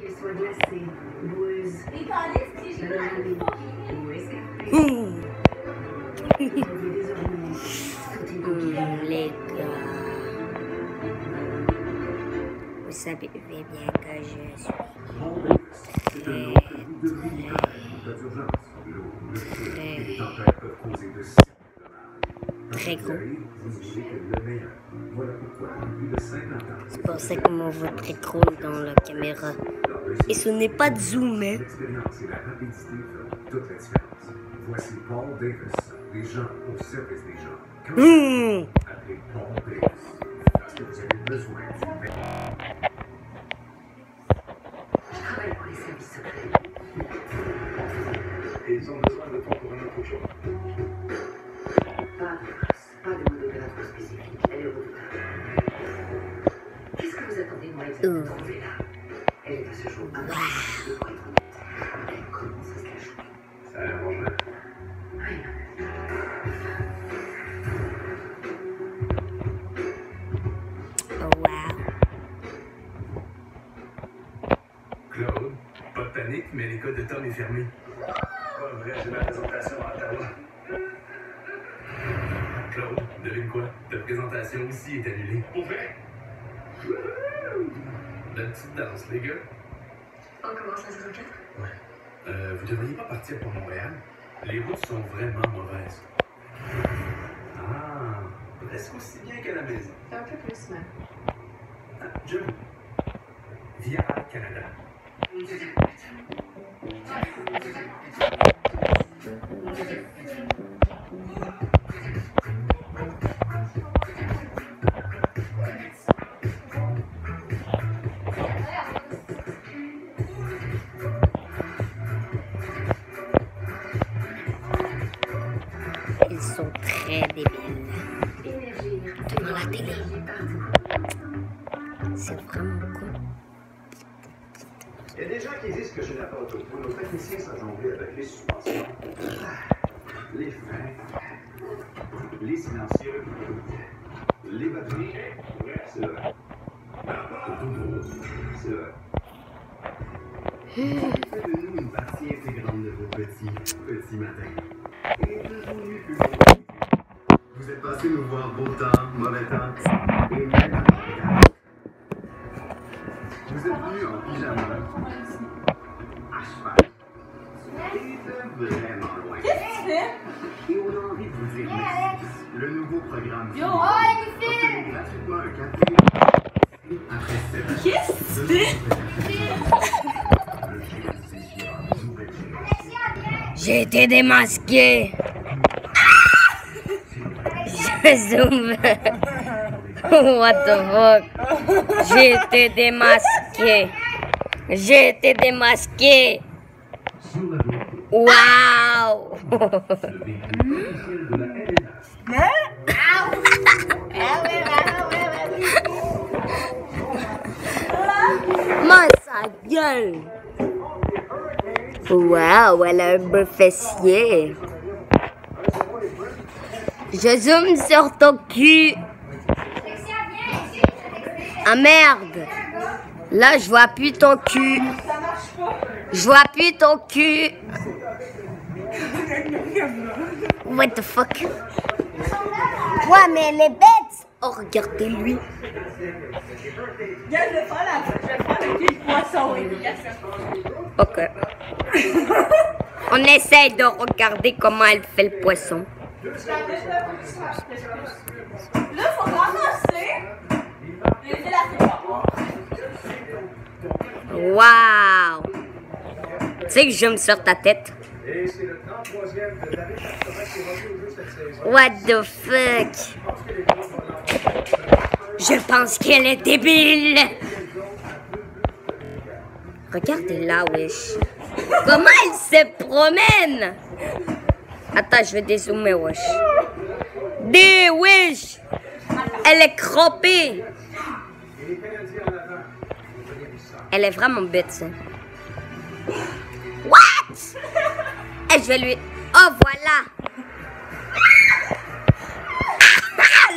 Les Hum, hum, gars. Vous savez bien que je suis Très gros. 50 ans, C'est pour ça que mon votre écran dans la caméra. Et ce n'est pas de zoom, hein. L'expérience et la rapidité font toute la différence. Voici Paul Davis, des gens au service des gens. Quand Hum, appelez Paul Davis, parce que vous avez besoin d'une meilleure Je travaille pour les services secrets. Ils ont besoin de toi pour un autre chose. Pas de pas de mode opératoire spécifique. Elle est redoutable. Qu'est-ce que vous attendez de moi exactement? Euh. là Elle est à ce jour inconnue, pour être honnête. Elle commence à se cacher. Ça arrange. Oui, oh wow. Claude, pas de panique, mais l'école de Tom est fermée. Pas vrai, j'ai ma présentation à Ottawa. Claude, devine quoi? Ta présentation aussi est annulée. Pour vrai? La petite danse, les gars. On commence la saison 4 Euh, vous devriez pas partir pour Montréal. Les routes sont vraiment mauvaises. Ah, presque aussi bien qu'à la maison. Un peu plus, même. Ah, John, via Canada. Très. Énergie, Devant la télé. C'est vraiment cool. Il y a des gens qui disent que j'ai la porte au trou. Nos techniciens sont jonglés avec les suspensions, les freins, les silencieux, les batteries. C'est vrai. C'est vrai. Faites de nous une partie intégrante de vos petits, petits matins. Et devenu plus beau. Vous êtes passé nous voir beau temps, mauvais temps, et même. Vous êtes venus en pyjama, à cheval. Et de vraiment loin. Qu'est-ce que tu fais? Et on a envie de vous dire merci. Le nouveau programme. Yo, oh! Obtenez gratuitement un café. Après sept ans. Qu'est-ce que tu fais? Le GLC Girard, nouvelle génération. J'ai été démasqué. Je zoome. What the fuck? J'ai été démasqué. J'ai été démasqué. Moi, sa gueule! Waouh, elle a un beau fessier. Je zoome sur ton cul. Ah merde! Là, je vois plus ton cul. Je vois plus ton cul. What the fuck? Ouais, mais elle est bête! Oh, regardez-lui. Ok. On essaye de regarder comment elle fait le poisson. Là, faut ramasser. Laissez la. Waouh! Tu sais que je me sur ta tête. Et c'est le 33e de David Arsenault qui est revenu au jeu cette saison. What the fuck? Je pense qu'elle est débile. Regardez-la, wesh. Comment elle se promène? Attends, je vais dézoomer, wesh. Des wesh! Elle est croppée. Elle est vraiment bête, ça. What? Et je vais lui... Oh, voilà!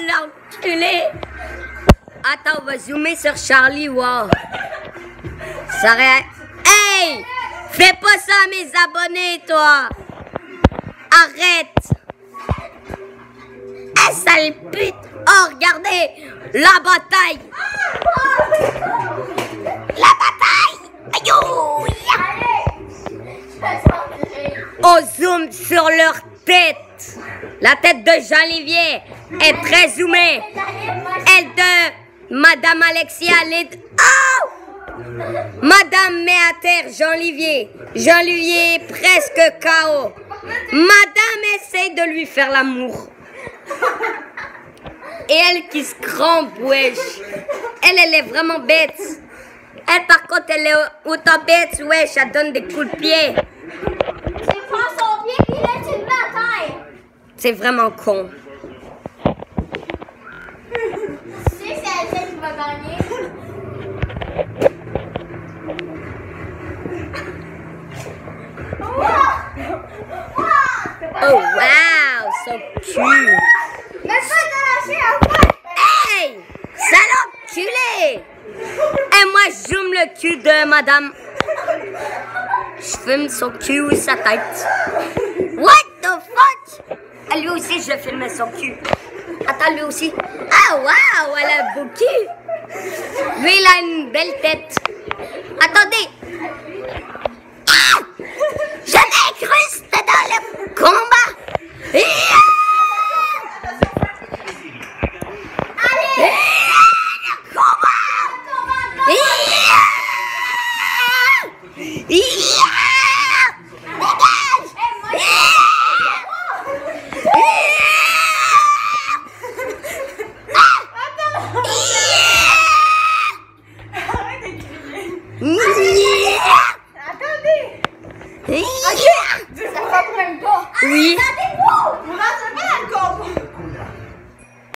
L'enculé! Attends, on va zoomer sur Charlie, wow! Ça ré- Hey! Fais pas ça à mes abonnés, toi! Arrête! Eh, sale pute! Oh, regardez! La bataille! La bataille! Aïe! On zoome sur leur tête. La tête de Jean-Olivier est très zoomée. Elle de Madame Alexia Led... Oh! Madame met à terre Jean-Olivier. Jean-Olivier est presque KO. Madame essaie de lui faire l'amour. Et elle qui se crampe, wesh. Elle, elle est vraiment bête. Elle, par contre, elle est autant bête, wesh. Elle donne des coups de pied. Tu prends son pied puis là tu le mets à terre. C'est vraiment con. Tu sais c'est elle qui va gagner. Oh, wow, so cute. Mais. Hey! Salope culé! Et moi, je zoome le cul de madame. Je filme son cul ou sa tête. What the fuck? Ah, lui aussi, je filme son cul. Attends, lui aussi. Ah, wow, elle a beau cul. Lui, il a une belle tête. Attendez. Ah! Je m'incruste